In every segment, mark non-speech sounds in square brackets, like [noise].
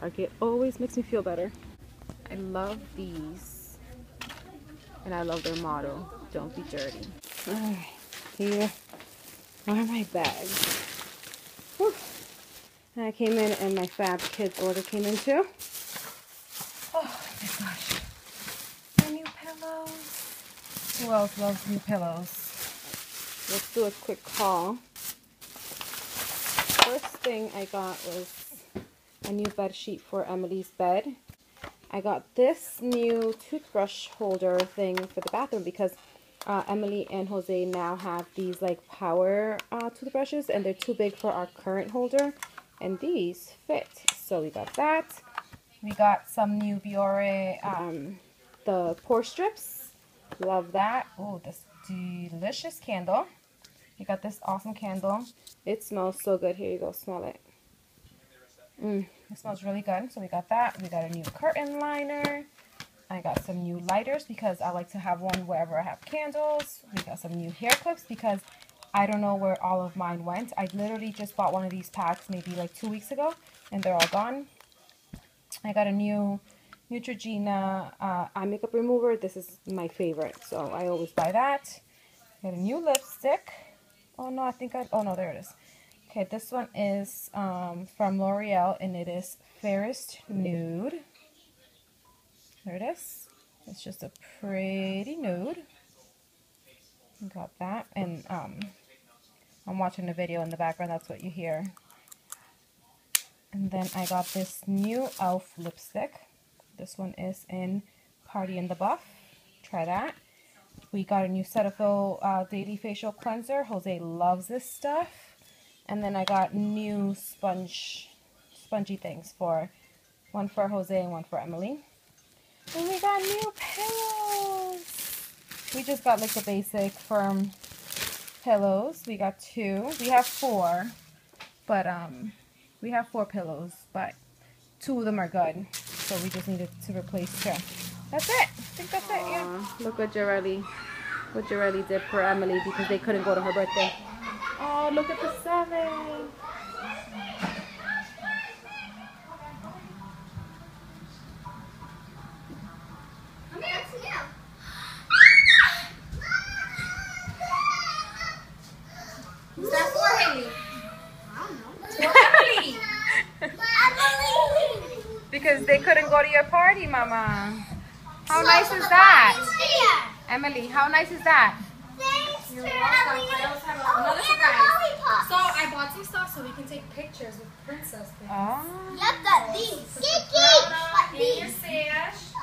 Target always makes me feel better. I love these. And I love their motto, don't be dirty. Alright, here Where are my bags. Whew. And I came in and my Fab Kids order came in too. Oh my gosh. My new pillows. Who else loves new pillows? Let's do a quick haul. First thing I got was a new bed sheet for Emily's bed. I got this new toothbrush holder thing for the bathroom because uh, Emily and Jose now have these like power uh, toothbrushes and they're too big for our current holder and these fit. So we got that. We got some new Biore, um, the pore strips. Love that. Oh, this delicious candle. We got this awesome candle. It smells so good. Here you go, smell it. Mm, it smells really good. So we got that. We got a new curtain liner. I got some new lighters because I like to have one wherever I have candles. We got some new hair clips because I don't know where all of mine went. I literally just bought one of these packs maybe like two weeks ago and they're all gone. I got a new Neutrogena uh, eye makeup remover. This is my favorite, so I always buy that. Got a new lipstick. Oh no, I think I, oh no, there it is. Okay, this one is um, from L'Oreal and it is Fairest Nude. There it is. It's just a pretty nude. Got that. And um, I'm watching a video in the background. That's what you hear. And then I got this new e.l.f. lipstick. This one is in Party in the Buff. Try that. We got a new Cetaphil uh, Daily Facial Cleanser. Jose loves this stuff. And then I got new sponge, spongy things for one for Jose and one for Emily. And we got new pillows. We just got like the basic firm pillows. We got two. We have four, but um, we have four pillows, but two of them are good. So we just needed to replace two. That's it. I think that's Aww, it. Yeah. Look what Yareli, what Yareli did for Emily because they couldn't go to her birthday. Oh, look at the seven. Who's that for, Haley? because they couldn't go to your party, Mama. How nice is that? Emily, how nice is that? You're welcome. I also have another surprise. So I bought some stuff so we can take pictures with Princess things. Oh. Yep, got these. In your sash.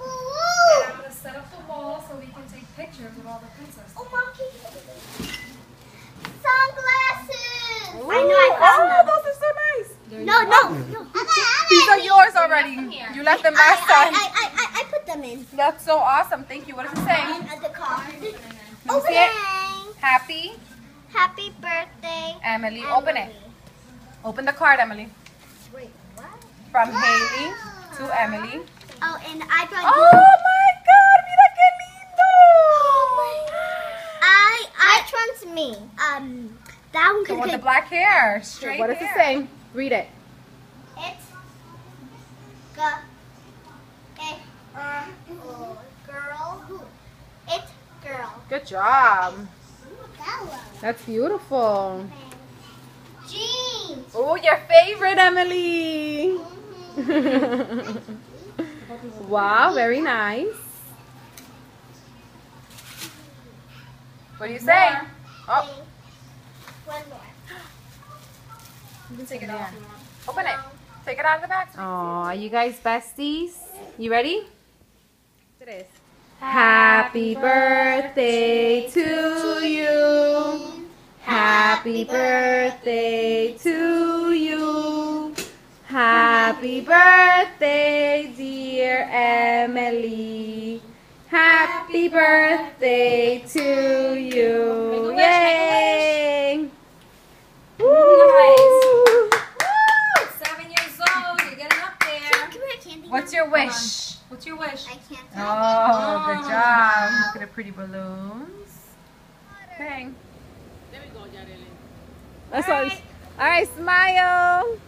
And I'm going to set up the wall so we can take pictures with all the princesses. Oh, mom, can you Sunglasses. Ooh, I know. I found oh, them. those are so nice. No, no, no. These are yours already. You left them last I, time. Them in. That's so awesome. Thank you. What does it say? At the card. Let me see it. Opening. Happy Happy birthday. Emily. Open it. Open the card, Emily. Wait, what? From Haley to Emily. Oh, and I brought Oh my God! Mira qué lindo! I, I, which one's me? Um, that one The could one with the black hair. Straight What does it say? Read it. It's g a uh, oh, girl who? It's girl. Good job. That's beautiful. Jeans. Oh, your favorite, Emily. Mm-hmm. [laughs] wow, very nice. What do you say? Oh, One more. You can take it off if you want. open it. Take it out of the box. Oh, are you guys besties? You ready? It is. Happy birthday to you. Happy birthday to you. Happy birthday, dear Emily. Happy birthday to you. Yay! Woo! Seven years old, you're getting up there. Come here, Candy. What's your wish? What's your wish? I can't Oh, oh good oh. job. Wow. Look at the pretty balloons. Water. Bang. There we go, Yareli. That's all. Right. All right, smile.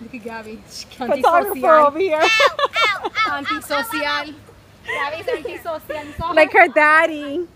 Look at Gabby. Photographer over here. Ow, ow, ow, Antisocial. Gabby's antisocial. Like her daddy.